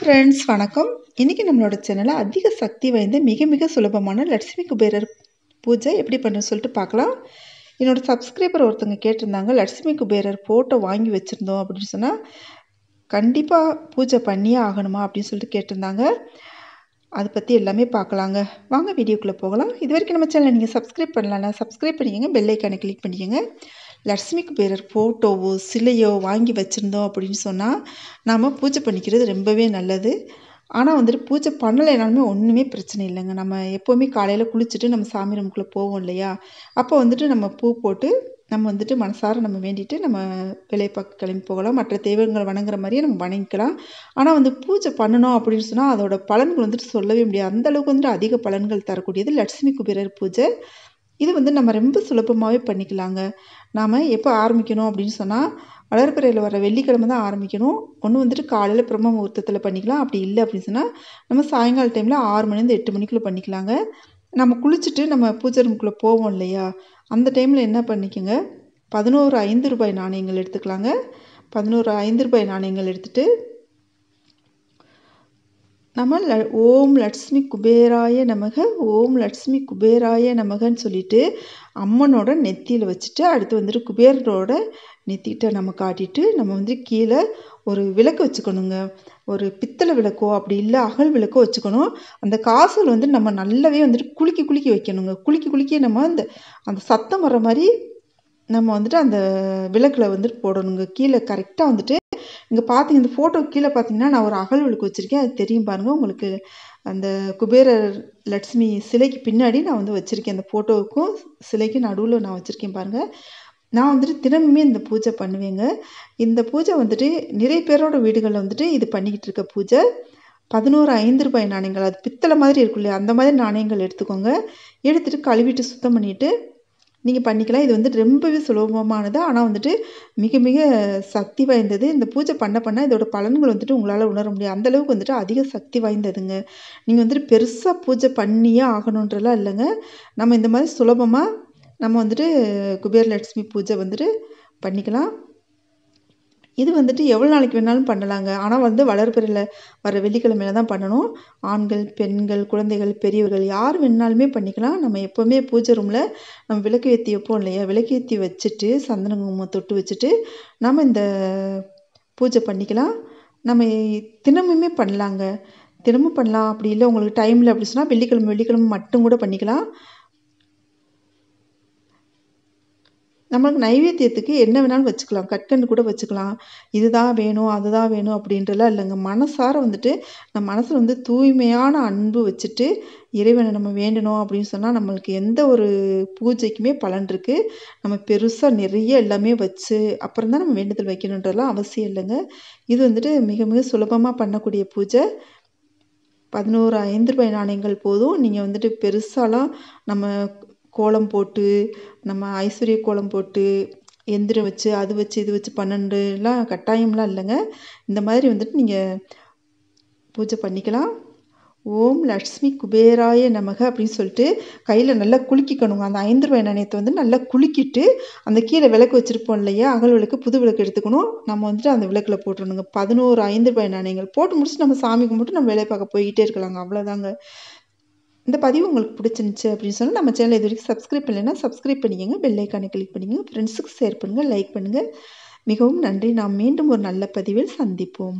Friends வணக்கம். இன்றைக்கி நம்மளோட சேனலில் அதிக சக்தி வாய்ந்த மிக மிக சுலபமான லட்சுமி குபேரர் பூஜை எப்படி பண்ணுன்னு சொல்லிட்டு பார்க்கலாம். என்னோடய சப்ஸ்கிரைபர் ஒருத்தவங்க கேட்டிருந்தாங்க லட்சுமி குபேரர் ஃபோட்டோ வாங்கி வச்சுருந்தோம் அப்படின்னு சொன்னால் கண்டிப்பாக பூஜை பண்ணியே ஆகணுமா அப்படின்னு சொல்லிட்டு கேட்டிருந்தாங்க. அதை பற்றி எல்லாமே பார்க்கலாங்க வாங்க வீடியோக்குள்ளே போகலாம். இது வரைக்கும் நம்ம சேனலை நீங்கள் சப்ஸ்கிரைப் பண்ணலாம் சப்ஸ்கிரைப் பண்ணிக்கோங்க. பெல்லைக்கானை கிளிக் பண்ணிக்கோங்க. லட்சுமி குபேரர் ஃபோட்டோவோ சிலையோ வாங்கி வச்சுருந்தோம் அப்படின்னு சொன்னால் நாம் பூஜை பண்ணிக்கிறது ரொம்பவே நல்லது. ஆனால் வந்துட்டு பூஜை பண்ணலைனாலுமே ஒன்றுமே பிரச்சனை இல்லைங்க. நம்ம எப்போவுமே காலையில் குளிச்சுட்டு நம்ம சாமி ரூமுக்குள்ளே போவோம் இல்லையா? அப்போ வந்துட்டு நம்ம பூ போட்டு நம்ம வந்துட்டு மனசார நம்ம வேண்டிட்டு நம்ம வேலையை பார்க்க கிளம்பி போகலாம். மற்ற தெய்வங்களை வணங்குற மாதிரியே நம்ம வணங்கிக்கலாம். ஆனால் வந்து பூஜை பண்ணணும் அப்படின்னு சொன்னால் அதோட பலன்கள் வந்துட்டு சொல்லவே முடியாது. அந்தளவுக்கு வந்துட்டு அதிக பலன்கள் தரக்கூடியது லட்சுமி குபேரர் பூஜை. இது வந்து நம்ம ரொம்ப சுலபமாகவே பண்ணிக்கலாங்க. நாம் எப்போ ஆரம்பிக்கணும் அப்படின்னு சொன்னால் வளர்பிறையில் வர வெள்ளிக்கிழமை தான் ஆரம்பிக்கணும். ஒன்று வந்துட்டு காலையில் பிரம்ம முகூர்த்தத்தில் பண்ணிக்கலாம். அப்படி இல்லை அப்படின்னு சொன்னால் நம்ம சாயங்கால டைமில் ஆறு மணிலேருந்து எட்டு மணிக்குள்ளே பண்ணிக்கலாங்க. நம்ம குளிச்சுட்டு நம்ம பூஜை ரூமுக்குள்ளே போவோம் இல்லையா? அந்த டைமில் என்ன பண்ணிக்கோங்க? பதினோரு ஐந்து ரூபாய் நாணயங்கள் எடுத்துக்கலாங்க. பதினோரு ஐந்து ரூபாய் நாணயங்கள் எடுத்துகிட்டு நம்ம ல ஓம் லட்சுமி குபேராய நமக ஓம் லட்சுமி குபேராய நமகன்னு சொல்லிட்டு அம்மனோட நெத்தியில் வச்சுட்டு அடுத்து வந்துட்டு குபேரரோட நெத்திகிட்ட நம்ம காட்டிட்டு நம்ம வந்து கீழே ஒரு விளக்கு வச்சுக்கணுங்க. ஒரு பித்தளை விளக்கோ அப்படி இல்லை அகல் விளக்கோ வச்சுக்கணும். அந்த காசில் வந்து நம்ம நல்லாவே வந்துட்டு குலுக்கி குலுக்கி வைக்கணுங்க. குலுக்கி குலுக்கி நம்ம அந்த அந்த சத்தம் வர மாதிரி நம்ம வந்துட்டு அந்த விளக்கில் வந்துட்டு போடணுங்க. கீழே கரெக்டாக வந்துட்டு இங்கே பார்த்தீங்க இந்த ஃபோட்டோ கீழே பார்த்தீங்கன்னா நான் ஒரு அகல் விளக்கு வச்சுருக்கேன். அது தெரியும் பாருங்கள் உங்களுக்கு அந்த குபேரர் லட்சுமி சிலைக்கு பின்னாடி நான் வந்து வச்சுருக்கேன். அந்த ஃபோட்டோவுக்கும் சிலைக்கும் நடுவில் நான் வச்சுருக்கேன் பாருங்கள் நான் வந்துட்டு தினமுமே இந்த பூஜை பண்ணுவேங்க. இந்த பூஜை வந்துட்டு நிறைய பேரோட வீடுகளில் வந்துட்டு இது பண்ணிக்கிட்டு இருக்க பூஜை. பதினோரு ஐந்து ரூபாய் நாணயங்கள். அது பித்தளை மாதிரி இருக்கும் இல்லையா? அந்த மாதிரி நாணயங்கள் எடுத்துக்கோங்க. எடுத்துகிட்டு கழுவிட்டு சுத்தம் பண்ணிவிட்டு நீங்கள் பண்ணிக்கலாம். இது வந்து ரொம்பவே சுலபமானது. ஆனால் வந்துட்டு மிக மிக சக்தி வாய்ந்தது. இந்த பூஜை பண்ண பண்ண இதோட பலன்கள் வந்துட்டு உங்களால் உணர முடியும். அந்தளவுக்கு வந்துட்டு அதிக சக்தி வாய்ந்ததுங்க. நீங்கள் வந்துட்டு பெருசாக பூஜை பண்ணியே ஆகணுன்றலாம் இல்லைங்க. நம்ம இந்த மாதிரி சுலபமாக நம்ம வந்துட்டு குபேர லட்சுமி பூஜை வந்துட்டு பண்ணிக்கலாம். இது வந்துட்டு எவ்வளோ நாளைக்கு வேணாலும் பண்ணலாங்க. ஆனால் வந்து வளர்பிறையில் வர வெள்ளிக்கிழமையில தான் பண்ணணும். ஆண்கள் பெண்கள் குழந்தைகள் பெரியவர்கள் யார் வேணாலுமே பண்ணிக்கலாம். நம்ம எப்போவுமே பூஜை ரூமில் நம்ம விளக்கு ஏற்றி வைப்போம் இல்லையா? விளக்கு ஏற்றி வச்சுட்டு சந்தன குங்குமம் தொட்டு வச்சுட்டு நம்ம இந்த பூஜை பண்ணிக்கலாம். நம்ம தினமுமே பண்ணலாங்க. தினமும் பண்ணலாம். அப்படி இல்லை. உங்களுக்கு டைமில் அப்படி சொன்னால் வெள்ளிக்கிழமை வெள்ளிக்கிழமை மட்டும் கூட பண்ணிக்கலாம். நம்மளுக்கு நைவேத்தியத்துக்கு என்ன வேணாலும் வச்சுக்கலாம். கற்கண்டு கூட வச்சுக்கலாம். இதுதான் வேணும் அதுதான் வேணும் அப்படின்றலாம் இல்லைங்க. மனசார வந்துட்டு நம்ம மனசில் வந்து தூய்மையான அன்பு வச்சுட்டு இறைவனை நம்ம வேண்டணும் அப்படின்னு சொன்னால் நம்மளுக்கு எந்த ஒரு பூஜைக்குமே பலன் இருக்குது நம்ம பெருசாக நிறைய எல்லாமே வச்சு அப்புறம் தான் நம்ம வேண்டுதல் வைக்கணுன்றலாம் அவசியம் இல்லைங்க. இது வந்துட்டு மிக மிக சுலபமாக பண்ணக்கூடிய பூஜை. பதினோரு ஐந்து ரூபாய் நாணயங்கள் போதும். நீங்கள் வந்துட்டு பெருசாலாம் நம்ம கோலம் போட்டு நம்ம ஐஸ்வர்ய கோலம் போட்டு எந்திரம் வச்சு அது வச்சு இது வச்சு பன்னெண்டுலாம் கட்டாயம்லாம் இல்லைங்க. இந்த மாதிரி வந்துட்டு நீங்கள் பூஜை பண்ணிக்கலாம். ஓம் லக்ஷ்மி குபேராய நமக அப்படின்னு சொல்லிட்டு கையில் நல்லா குலுக்கிக்கணுங்க. அந்த ஐந்து ரூபாய் நாணயத்தை வந்து நல்லா குலுக்கிட்டு அந்த கீழே விளக்கு வச்சுருப்போம் இல்லையா அகல் விளக்கு புது விளக்கு எடுத்துக்கணும். நம்ம வந்துட்டு அந்த விளக்கில் போட்டுருணுங்க பதினோரு ஐந்து ரூபாய் நாணயங்கள் போட்டு முடிச்சுட்டு நம்ம சாமி கும்பிட்டு நம்ம வேலையை பார்க்க போய்கிட்டே இருக்கலாங்க. அவ்வளோதாங்க இந்த பதிவு உங்களுக்கு பிடிச்சிருந்துச்சு அப்படின்னு சொன்னால் நம்ம சேனல் இது வரைக்கும் சப்ஸ்கிரைப் பண்ணலைன்னா சப்ஸ்கிரைப் பண்ணிக்கோங்க. பெல் ஐக்கானை கிளிக் பண்ணிக்கோங்க. ஃப்ரெண்ட்ஸுக்கு ஷேர் பண்ணுங்கள் லைக் பண்ணுங்கள் மிகவும் நன்றி. நாம் மீண்டும் ஒரு நல்ல பதிவில் சந்திப்போம்.